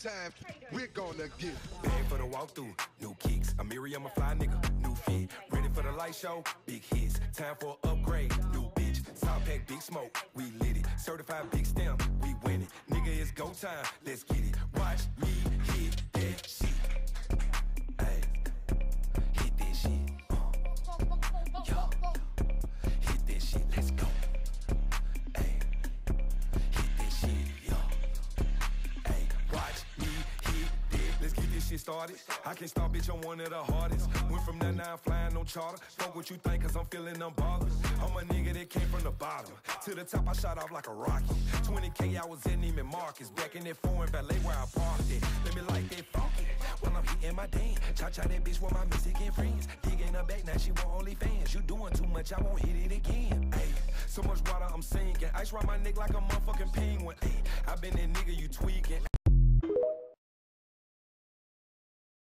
time, we're gonna get Bang for the walkthrough, new kicks. A Miriam, a fly nigga, new fit. Ready for the light show, big hits. Time for upgrade, new bitch. Top pack, big smoke, we lit it. Certified big stamp, we win it. Nigga, it's go time, let's get it. Started. I can't stop, bitch, I'm one of the hardest. Went from that nine flying on charter. Fuck what you think, cause I'm feeling them ballers. I'm a nigga that came from the bottom. To the top, I shot off like a rocket. 20k, I was in Neiman Marcus. Back in that foreign ballet where I parked it. Let me like that funky. When I'm hitting my dance. Cha cha that bitch with my Mexican friends. Digging her back, now she want only fans. You doing too much, I won't hit it again. Hey, so much water, I'm sinking. Ice around my neck like a motherfucking penguin. Hey, I been that nigga, you tweaking.